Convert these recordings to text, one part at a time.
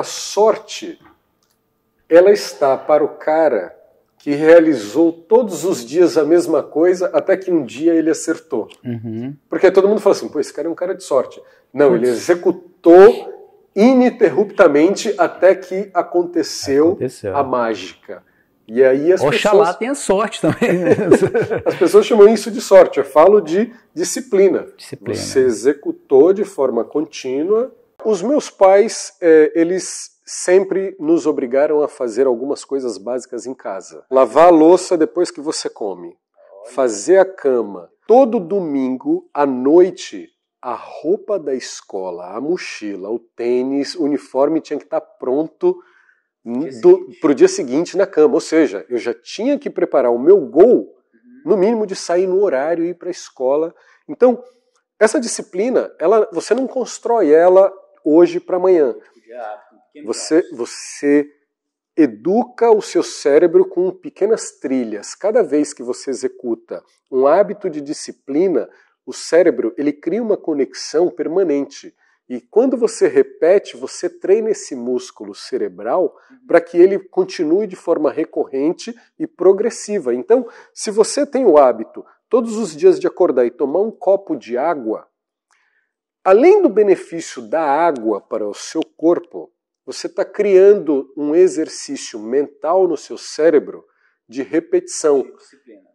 A sorte, ela está para o cara que realizou todos os dias a mesma coisa até que um dia ele acertou. Uhum. Porque todo mundo fala assim, pô, esse cara é um cara de sorte. Não, ele executou ininterruptamente até que aconteceu, Aconteceu. a mágica. E aí as Oxalá pessoas, tenha sorte também. as pessoas chamam isso de sorte. Eu falo de disciplina. Disciplina. Você executou de forma contínua. Os meus pais, eh, eles sempre nos obrigaram a fazer algumas coisas básicas em casa. Lavar a louça depois que você come. Fazer a cama. Todo domingo à noite, a roupa da escola, a mochila, o tênis, o uniforme tinha que estar pronto para o dia seguinte na cama. Ou seja, eu já tinha que preparar o meu gol, no mínimo de sair no horário e ir para a escola. Então, essa disciplina, ela, você não constrói ela hoje para amanhã. Você, você educa o seu cérebro com pequenas trilhas. Cada vez que você executa um hábito de disciplina, o cérebro ele cria uma conexão permanente. E quando você repete, você treina esse músculo cerebral para que ele continue de forma recorrente e progressiva. Então, se você tem o hábito todos os dias de acordar e tomar um copo de água, além do benefício da água para o seu corpo, você está criando um exercício mental no seu cérebro de repetição.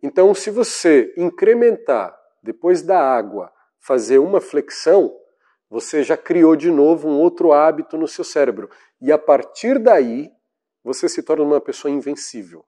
Então, se você incrementar depois da água, fazer uma flexão, você já criou de novo um outro hábito no seu cérebro. E a partir daí, você se torna uma pessoa invencível.